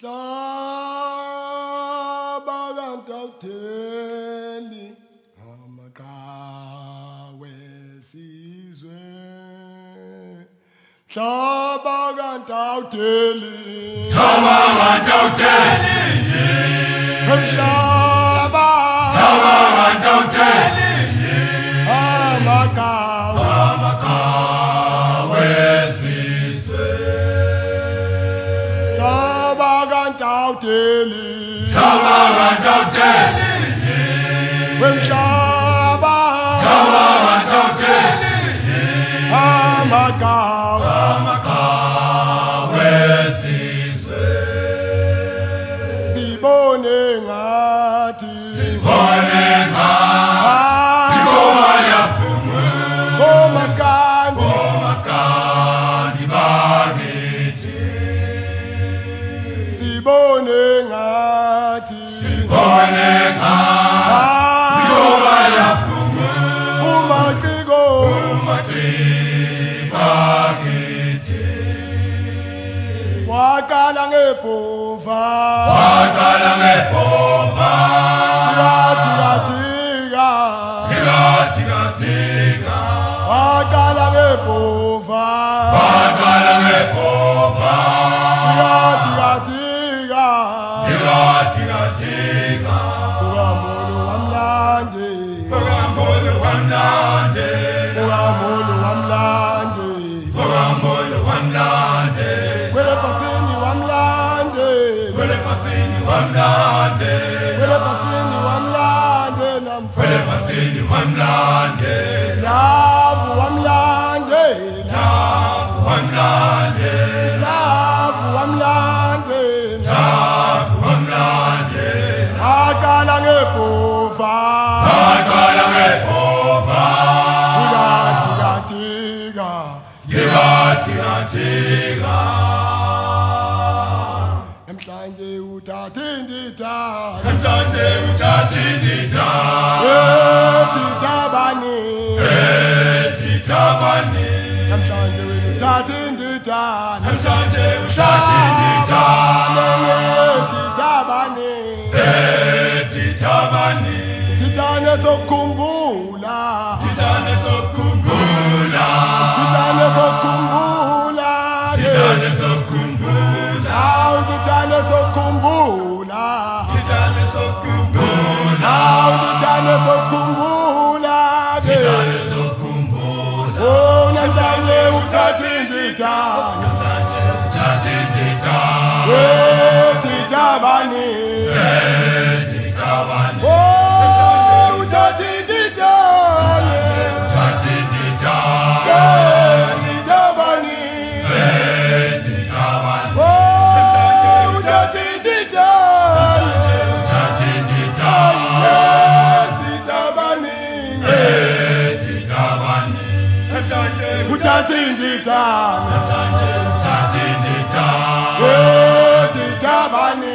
hlaba kantawutheli amaqhawe sizwe. Hlaba kantawutheli hlaba kantawutheli Deli. Kabaranda Deli. Well, Shaba. Kabaranda Deli. Amakawa. Ngati. Sibone wala ngebhuva khwela sini wamlandela lavu wamlandela lavu wamlandela lavu wamlandela lavu wamlandela aqala ngebhova aqala ngebhova dika dika dika dika dika dika Mtanje utatindita, mtanje utatindita, etitabani, etitabani, mtanje utatindita, mtanje utatindita, etitabani, etitabani, titane sokumbula. títà wé títà bá ní. nditame nditame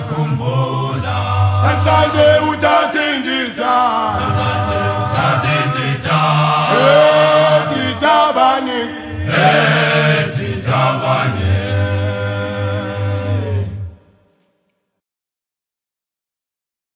kumkhumbula